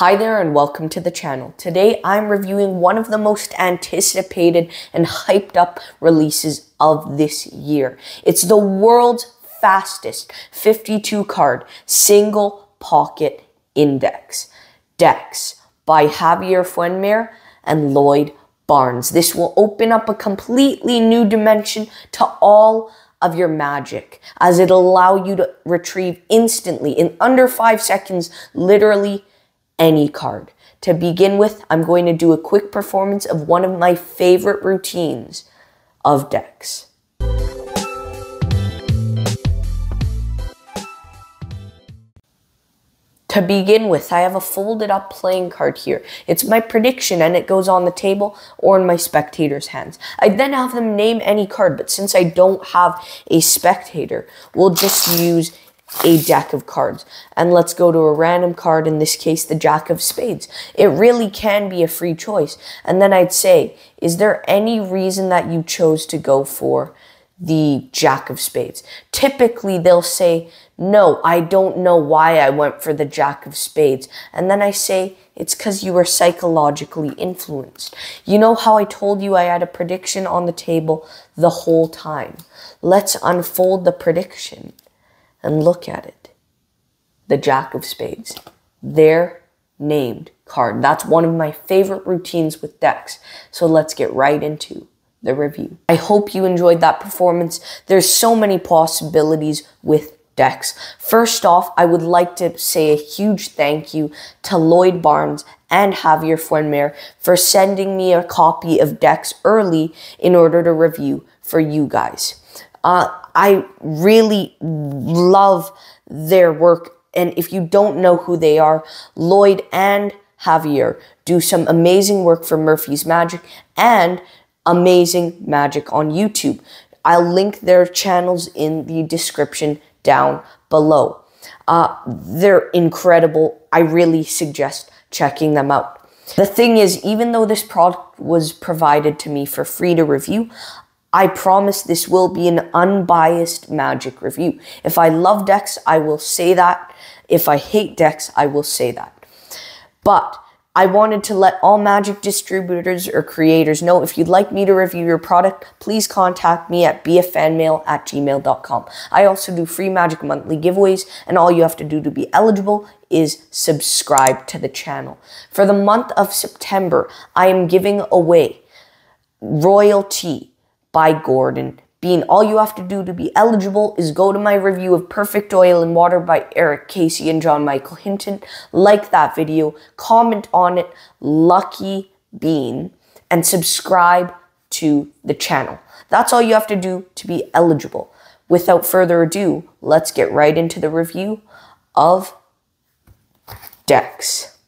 Hi there and welcome to the channel. Today I'm reviewing one of the most anticipated and hyped up releases of this year. It's the world's fastest 52 card single pocket index. Dex by Javier Fuenmayor and Lloyd Barnes. This will open up a completely new dimension to all of your magic as it'll allow you to retrieve instantly in under five seconds, literally any card. To begin with, I'm going to do a quick performance of one of my favorite routines of Dex. To begin with, I have a folded up playing card here. It's my prediction and it goes on the table or in my spectator's hands. I then have them name any card, but since I don't have a spectator, we'll just use a deck of cards. And let's go to a random card, in this case, the Jack of Spades. It really can be a free choice. And then I'd say, is there any reason that you chose to go for the Jack of Spades. Typically, they'll say, No, I don't know why I went for the Jack of Spades. And then I say, It's because you were psychologically influenced. You know how I told you I had a prediction on the table the whole time? Let's unfold the prediction and look at it. The Jack of Spades. Their named card. That's one of my favorite routines with Dex. So let's get right into the review. I hope you enjoyed that performance. There's so many possibilities with Dex. First off, I would like to say a huge thank you to Lloyd Barnes and Javier Fuenmayor for sending me a copy of Dex early in order to review for you guys. Uh, I really love their work. And if you don't know who they are, Lloyd and Javier do some amazing work for Murphy's Magic and amazing magic on YouTube. I'll link their channels in the description down below. Uh, they're incredible. I really suggest checking them out. The thing is, even though this product was provided to me for free to review, I promise this will be an unbiased magic review. If I love Dex, I will say that. If I hate Dex, I will say that. But I wanted to let all magic distributors or creators know if you'd like me to review your product, please contact me at bffanmail at gmail.com. I also do free magic monthly giveaways, and all you have to do to be eligible is subscribe to the channel. For the month of September, I am giving away Royalty by Gordon Bean. All you have to do to be eligible is go to my review of Perfect Oil and Water by Erik Casey and John Michael Hinton, like that video, comment on it, Lucky Bean, and subscribe to the channel. That's all you have to do to be eligible. Without further ado, let's get right into the review of Dex.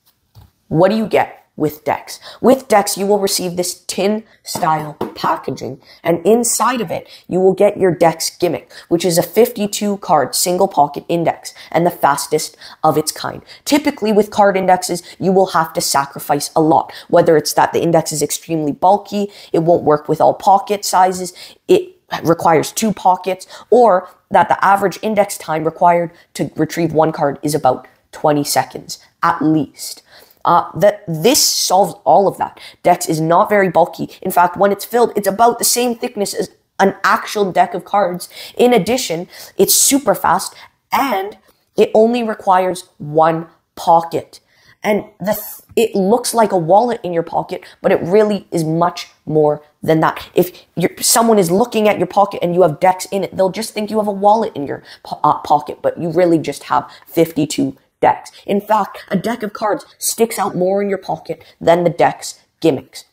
What do you get? With Dex. With Dex, you will receive this tin style packaging, and inside of it, you will get your Dex gimmick, which is a 52 card single pocket index and the fastest of its kind. Typically, with card indexes, you will have to sacrifice a lot, whether it's that the index is extremely bulky, it won't work with all pocket sizes, it requires two pockets, or that the average index time required to retrieve one card is about 20 seconds at least. Uh, that this solves all of that. Dex is not very bulky. In fact, when it's filled, it's about the same thickness as an actual deck of cards. In addition, it's super fast and it only requires one pocket. And the it looks like a wallet in your pocket, but it really is much more than that. If someone is looking at your pocket and you have Dex in it, they'll just think you have a wallet in your po uh, pocket, but you really just have 52 decks. In fact, a deck of cards sticks out more in your pocket than the Dex gimmicks.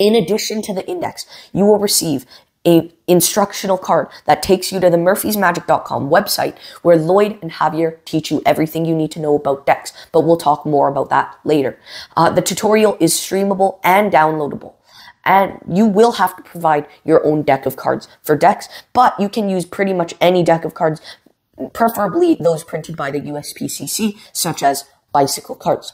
In addition to the index, you will receive a instructional card that takes you to the murphysmagic.com website where Lloyd and Javier teach you everything you need to know about Dex, but we'll talk more about that later. Uh, the tutorial is streamable and downloadable. And you will have to provide your own deck of cards for Dex, but you can use pretty much any deck of cards preferably those printed by the USPCC, such as bicycle carts.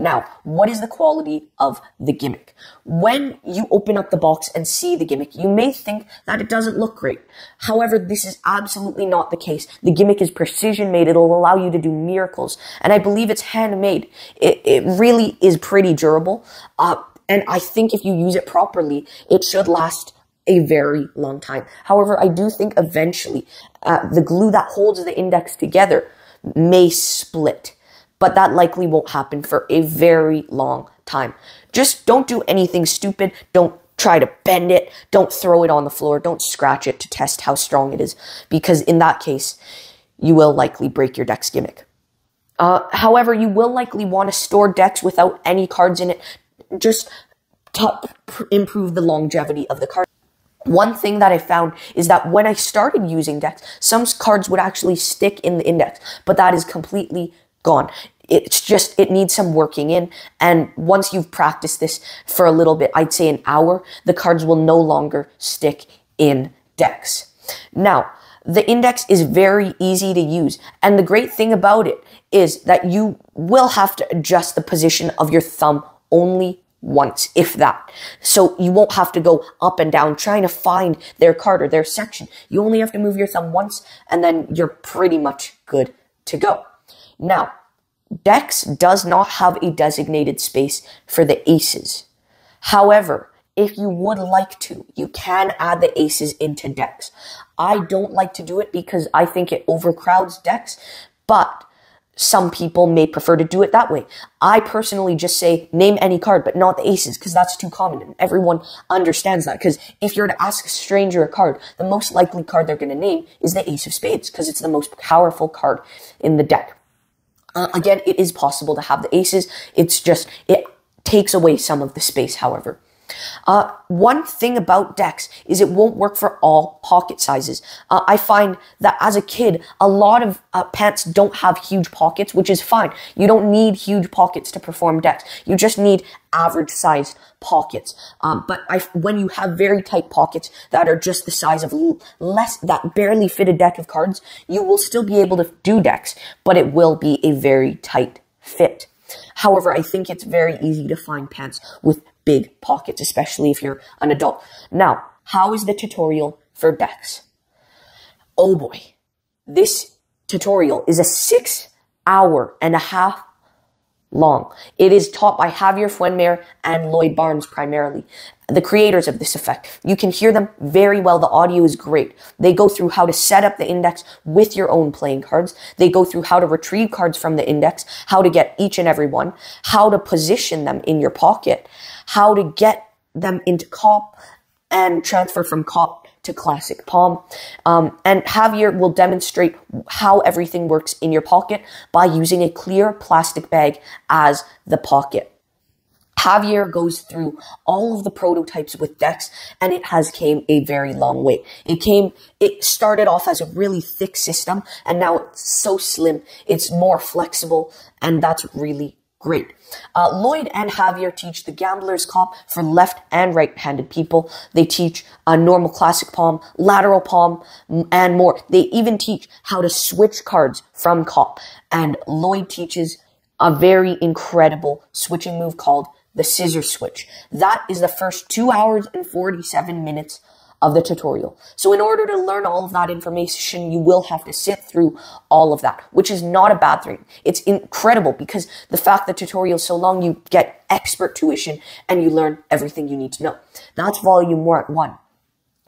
Now, what is the quality of the gimmick? When you open up the box and see the gimmick, you may think that it doesn't look great. However, this is absolutely not the case. The gimmick is precision made. It'll allow you to do miracles. And I believe it's handmade. It, it really is pretty durable. Uh, and I think if you use it properly, it should last a very long time. However, I do think eventually uh, the glue that holds the index together may split but that likely won't happen for a very long time. Just don't do anything stupid. Don't try to bend it. Don't throw it on the floor. Don't scratch it to test how strong it is, because in that case, you will likely break your Dex gimmick. Uh, however, you will likely want to store Dex without any cards in it, just to improve the longevity of the card. One thing that I found is that when I started using Dex, some cards would actually stick in the index, but that is completely gone. It's just, it needs some working in. And once you've practiced this for a little bit, I'd say an hour, the cards will no longer stick in Dex. Now, the index is very easy to use. And the great thing about it is that you will have to adjust the position of your thumb only once, if that. So you won't have to go up and down trying to find their card or their section. You only have to move your thumb once and then you're pretty much good to go. Now, Dex does not have a designated space for the aces. However, if you would like to, you can add the aces into Dex. I don't like to do it because I think it overcrowds Dex, but some people may prefer to do it that way. I personally just say name any card, but not the aces, because that's too common, and everyone understands that. Because if you're to ask a stranger a card, the most likely card they're going to name is the ace of spades, because it's the most powerful card in the deck. Uh, again, it is possible to have the aces. It's just, it takes away some of the space, however. Uh, one thing about Dex is it won't work for all pocket sizes. Uh, I find that as a kid, a lot of uh, pants don't have huge pockets, which is fine. You don't need huge pockets to perform Dex. You just need average sized pockets. Um, but I, when you have very tight pockets that are just the size of less, that barely fit a deck of cards, you will still be able to do Dex, but it will be a very tight fit. However, I think it's very easy to find pants with big pockets, especially if you're an adult. Now, how is the tutorial for Dex? Oh boy. This tutorial is a six hour and a half long. It is taught by Javier Fuenmayor and Lloyd Barnes primarily, the creators of this effect. You can hear them very well. The audio is great. They go through how to set up the index with your own playing cards. They go through how to retrieve cards from the index, how to get each and every one, how to position them in your pocket, how to get them into cop and transfer from cop to classic palm. Um, and Javier will demonstrate how everything works in your pocket by using a clear plastic bag as the pocket. Javier goes through all of the prototypes with Dex and it has came a very long way. It came, it started off as a really thick system and now it's so slim. It's more flexible and that's really Great. Uh, Lloyd and Javier teach the gambler's cop for left and right-handed people. They teach a normal classic palm, lateral palm, and more. They even teach how to switch cards from cop. And Lloyd teaches a very incredible switching move called the scissor switch. That is the first two hours and 47 minutes of the tutorial. So in order to learn all of that information, you will have to sit through all of that, which is not a bad thing. It's incredible because the fact that tutorial is so long, you get expert tuition and you learn everything you need to know. That's volume one.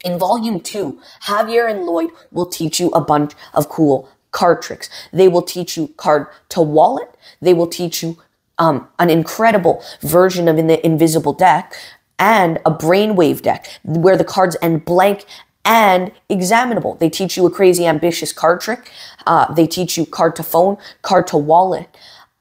In volume two, Javier and Lloyd will teach you a bunch of cool card tricks. They will teach you card to wallet. They will teach you um, an incredible version of in the invisible deck and a brainwave deck where the cards end blank and examinable. They teach you a crazy ambitious card trick. Uh, they teach you card to phone, card to wallet.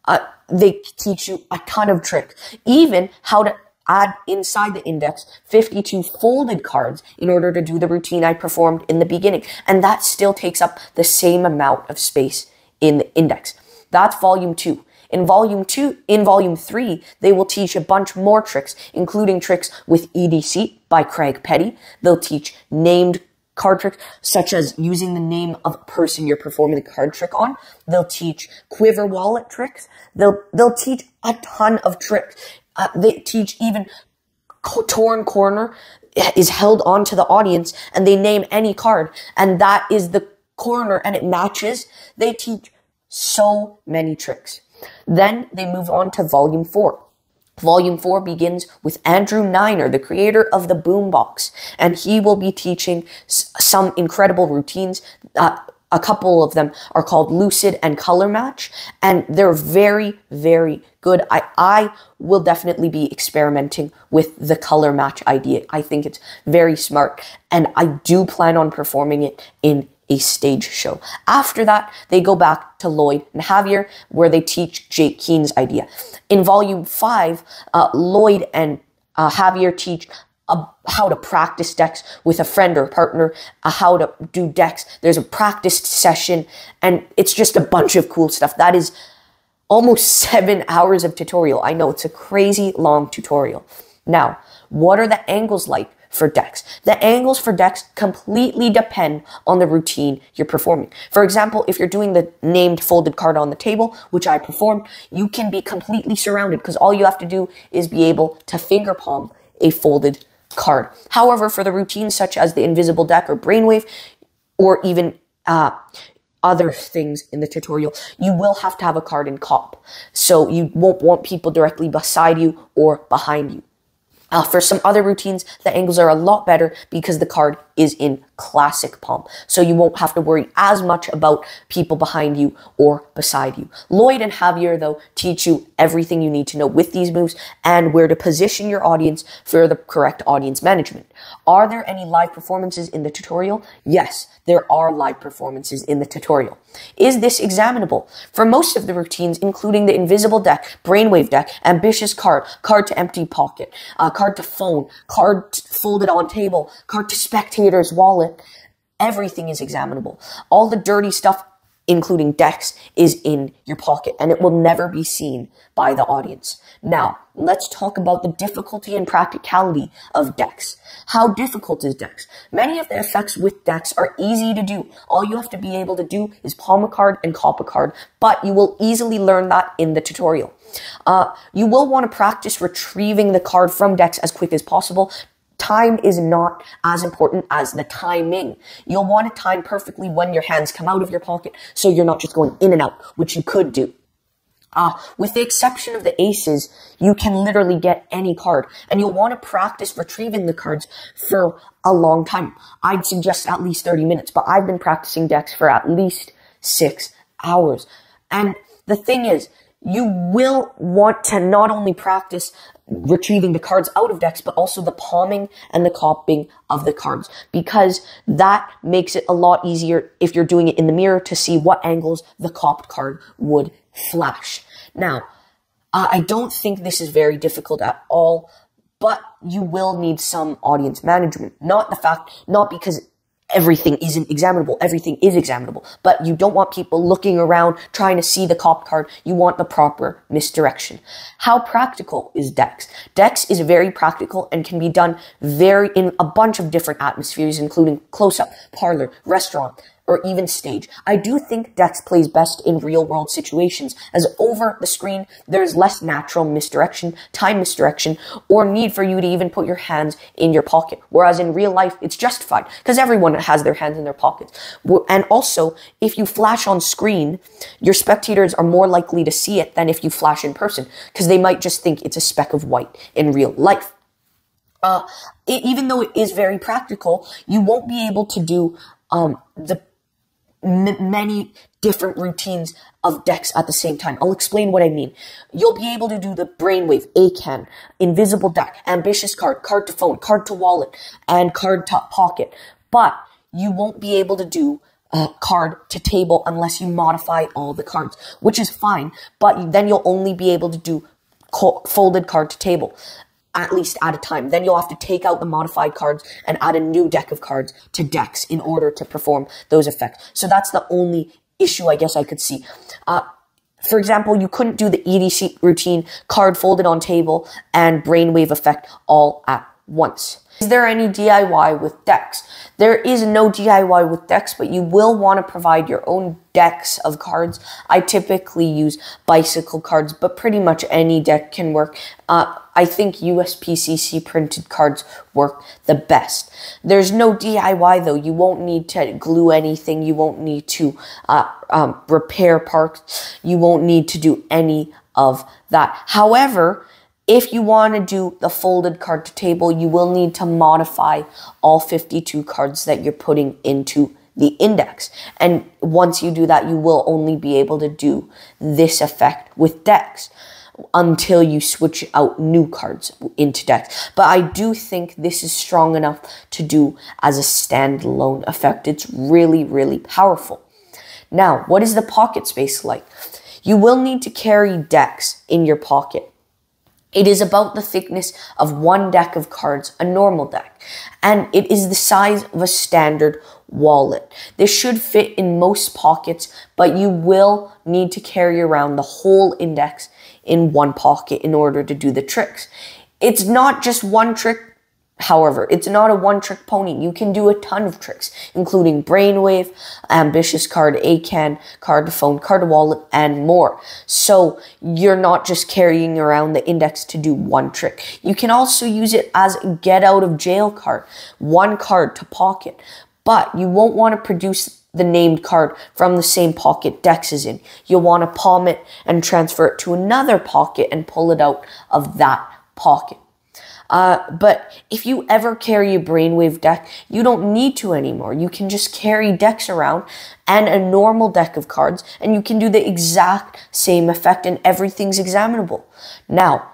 Uh, they teach you a ton of tricks. Even how to add inside the index 52 folded cards in order to do the routine I performed in the beginning. And that still takes up the same amount of space in the index. That's volume two. In volume two, in volume three, they will teach a bunch more tricks, including tricks with EDC by Craig Petty. They'll teach named card tricks, such as using the name of a person you're performing the card trick on. They'll teach quiver wallet tricks. They'll, they'll teach a ton of tricks. Uh, they teach even torn corner is held onto the audience and they name any card and that is the corner and it matches. They teach so many tricks. Then they move on to volume four. Volume 4 begins with Andrew Niner, the creator of the Boombox, and he will be teaching some incredible routines. Uh, a couple of them are called Lucid and Color Match, and they're very, very good. I, I will definitely be experimenting with the color match idea. I think it's very smart, and I do plan on performing it in a stage show. After that, they go back to Lloyd and Javier, where they teach Jake Keen's idea. In volume five, uh, Lloyd and uh, Javier teach how to practice Dex with a friend or partner, uh, how to do Dex. There's a practice session, and it's just a bunch of cool stuff. That is almost seven hours of tutorial. I know it's a crazy long tutorial. Now, what are the angles like? For Dex. The angles for Dex completely depend on the routine you're performing. For example, if you're doing the named folded card on the table, which I perform, you can be completely surrounded because all you have to do is be able to finger palm a folded card. However, for the routines such as the invisible deck or brainwave, or even uh, other things in the tutorial, you will have to have a card in cop. So you won't want people directly beside you or behind you. Uh, for some other routines, the angles are a lot better because the card is in classic palm. So you won't have to worry as much about people behind you or beside you. Lloyd and Javier, though, teach you everything you need to know with these moves and where to position your audience for the correct audience management. Are there any live performances in the tutorial? Yes, there are live performances in the tutorial. Is this examinable? For most of the routines, including the invisible deck, brainwave deck, ambitious card, card to empty pocket, uh, card to phone, card folded on table, card to spectator's wallet, everything is examinable. All the dirty stuff including Dex, is in your pocket and it will never be seen by the audience. Now, let's talk about the difficulty and practicality of Dex. How difficult is Dex? Many of the effects with Dex are easy to do. All you have to be able to do is palm a card and cop a card, but you will easily learn that in the tutorial. Uh, you will want to practice retrieving the card from Dex as quick as possible time is not as important as the timing. You'll want to time perfectly when your hands come out of your pocket so you're not just going in and out, which you could do. Uh, with the exception of the aces, you can literally get any card, and you'll want to practice retrieving the cards for a long time. I'd suggest at least 30 minutes, but I've been practicing Dex for at least six hours. And the thing is, you will want to not only practice retrieving the cards out of Dex, but also the palming and the copying of the cards because that makes it a lot easier if you're doing it in the mirror to see what angles the copped card would flash. Now, uh, I don't think this is very difficult at all, but you will need some audience management. Not the fact, not because everything isn't examinable. Everything is examinable. But you don't want people looking around trying to see the cop card. You want the proper misdirection. How practical is Dex? Dex is very practical and can be done very in a bunch of different atmospheres, including close-up, parlor, restaurant, or even stage. I do think Dex plays best in real world situations, as over the screen, there's less natural misdirection, time misdirection, or need for you to even put your hands in your pocket. Whereas in real life, it's justified, because everyone has their hands in their pockets. And also, if you flash on screen, your spectators are more likely to see it than if you flash in person, because they might just think it's a speck of white in real life. Uh, it, even though it is very practical, you won't be able to do um, the m- many different routines of Dex at the same time. I'll explain what I mean. You'll be able to do the brainwave, ACAAN, invisible deck, ambitious card, card to phone, card to wallet, and card to pocket. But you won't be able to do uh, card to table unless you modify all the cards, which is fine. But then you'll only be able to do folded card to table at least at a time. Then you'll have to take out the modified cards and add a new deck of cards to Dex in order to perform those effects. So that's the only issue I guess I could see. Uh, for example, you couldn't do the EDC routine, card folded on table, and brainwave effect all at once. Is there any DIY with Dex? There is no DIY with Dex, but you will want to provide your own decks of cards. I typically use bicycle cards, but pretty much any deck can work. Uh, I think USPCC printed cards work the best. There's no DIY though. You won't need to glue anything. You won't need to uh, um, repair parts. You won't need to do any of that. However, if you want to do the folded card to table, you will need to modify all 52 cards that you're putting into the index. And once you do that, you will only be able to do this effect with Dex until you switch out new cards into Dex. But I do think this is strong enough to do as a standalone effect. It's really, really powerful. Now, what is the pocket space like? You will need to carry Dex in your pocket. It is about the thickness of one deck of cards, a normal deck, and it is the size of a standard wallet. This should fit in most pockets, but you will need to carry around the whole index in one pocket in order to do the tricks. It's not just one trick However, it's not a one trick pony. You can do a ton of tricks, including Brainwave, Ambitious Card, ACAAN, Card Phone, Card Wallet, and more. So you're not just carrying around the index to do one trick. You can also use it as a get out of jail card, one card to pocket. But you won't want to produce the named card from the same pocket Dex is in. You'll want to palm it and transfer it to another pocket and pull it out of that pocket. Uh, but if you ever carry a brainwave deck, you don't need to anymore. You can just carry Dex around and a normal deck of cards, and you can do the exact same effect, and everything's examinable. Now,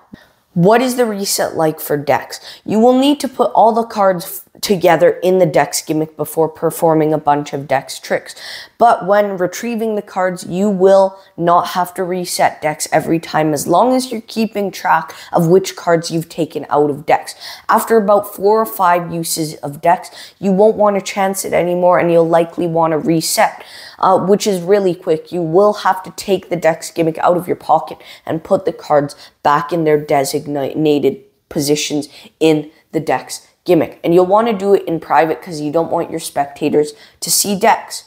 what is the reset like for Dex? You will need to put all the cards together in the Dex gimmick before performing a bunch of Dex tricks. But when retrieving the cards, you will not have to reset Dex every time as long as you're keeping track of which cards you've taken out of Dex. After about four or five uses of Dex, you won't want to chance it anymore and you'll likely want to reset. Uh, which is really quick. You will have to take the Dex gimmick out of your pocket and put the cards back in their designated positions in the Dex gimmick. And you'll want to do it in private because you don't want your spectators to see Dex.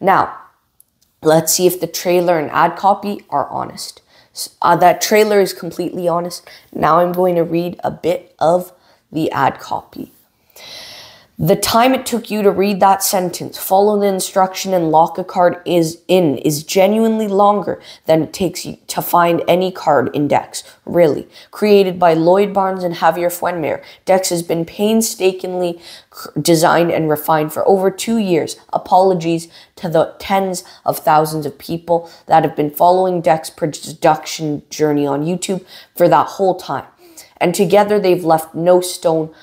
Now, let's see if the trailer and ad copy are honest. Uh, that trailer is completely honest. Now I'm going to read a bit of the ad copy. The time it took you to read that sentence, follow the instruction, and lock a card is in is genuinely longer than it takes you to find any card in Dex. Really. Created by Lloyd Barnes and Javier Fuenmayor, Dex has been painstakingly designed and refined for over two years. Apologies to the tens of thousands of people that have been following Dex production journey on YouTube for that whole time. And together they've left no stone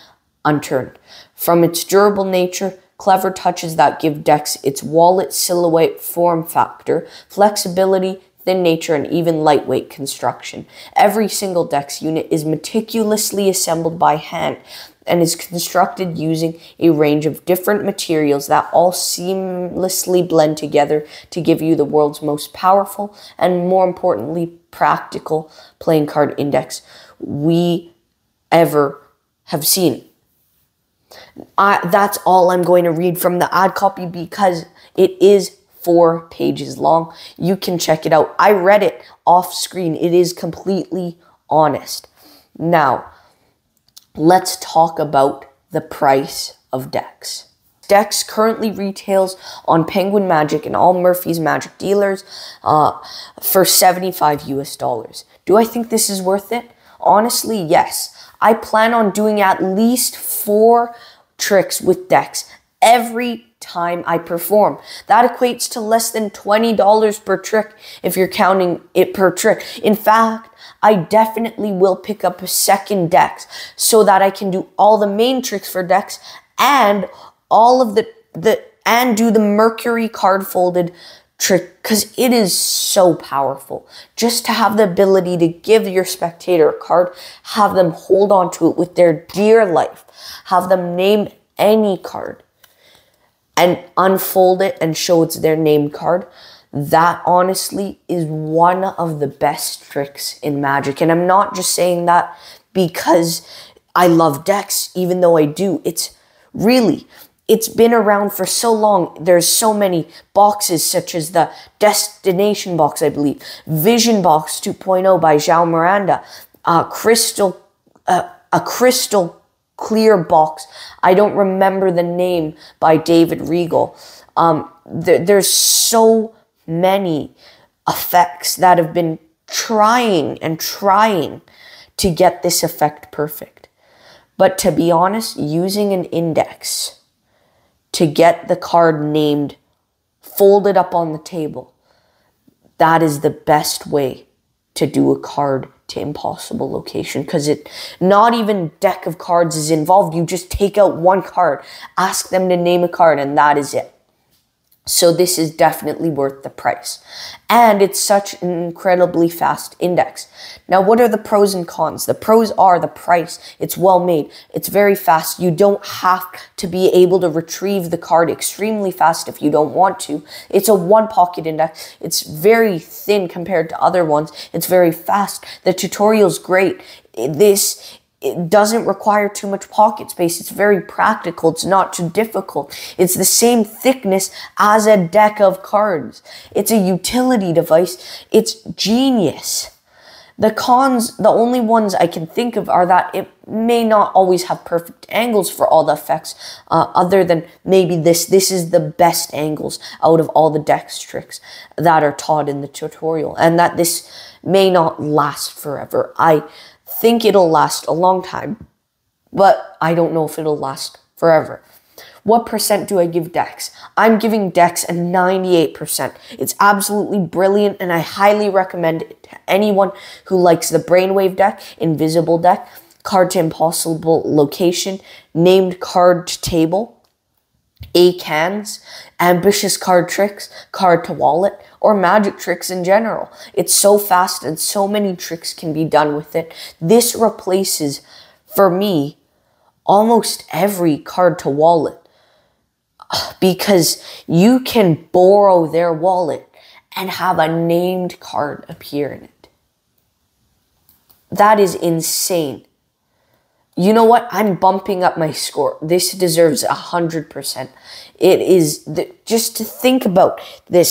unturned. From its durable nature, clever touches that give Dex its wallet silhouette form factor, flexibility, thin nature, and even lightweight construction. Every single Dex unit is meticulously assembled by hand and is constructed using a range of different materials that all seamlessly blend together to give you the world's most powerful and more importantly practical playing card index we ever have seen. I, that's all I'm going to read from the ad copy because it is four pages long. You can check it out. I read it off screen. It is completely honest. Now, let's talk about the price of Dex. Dex currently retails on Penguin Magic and all Murphy's Magic dealers uh, for 75 US dollars. Do I think this is worth it? Honestly, yes. I plan on doing at least four tricks with Dex every time I perform. That equates to less than $20 per trick if you're counting it per trick. In fact, I definitely will pick up a second Dex so that I can do all the main tricks for Dex and all of the the and do the Mercury card folded trick because it is so powerful. Just to have the ability to give your spectator a card, have them hold on to it with their dear life, have them name any card and unfold it and show it's their name card. That honestly is one of the best tricks in Magic. And I'm not just saying that because I love Dex, even though I do. It's really, it's been around for so long. There's so many boxes, such as the Destination box, I believe, Vision Box 2.0 by João Miranda, uh, Crystal, uh, a Crystal Clear box. I don't remember the name by David Regal. Um, th- there's so many effects that have been trying and trying to get this effect perfect. But to be honest, using an index to get the card named folded up on the table, that is the best way to do a card to impossible location because it not even deck of cards is involved. You just take out one card ask them to name a card and that is it so this is definitely worth the price. And it's such an incredibly fast index. Now, what are the pros and cons? The pros are the price. It's well made. It's very fast. You don't have to be able to retrieve the card extremely fast if you don't want to. It's a one pocket index. It's very thin compared to other ones. It's very fast. The tutorial's great. This it doesn't require too much pocket space. It's very practical. It's not too difficult. It's the same thickness as a deck of cards. It's a utility device. It's genius. The cons, the only ones I can think of are that it may not always have perfect angles for all the effects, uh, other than maybe this. This is the best angles out of all the dex tricks that are taught in the tutorial, and that this may not last forever. I think it'll last a long time, but I don't know if it'll last forever. What percent do I give Dex? I'm giving Dex a 98%. It's absolutely brilliant, and I highly recommend it to anyone who likes the Brainwave deck, Invisible deck, Card to Impossible Location, Named Card to Table, ACAANs, ambitious card tricks, card to wallet, or magic tricks in general. It's so fast and so many tricks can be done with it. This replaces, for me, almost every card to wallet because you can borrow their wallet and have a named card appear in it. That is insane you know what? I'm bumping up my score. This deserves a hundred percent. It is the, just to think about this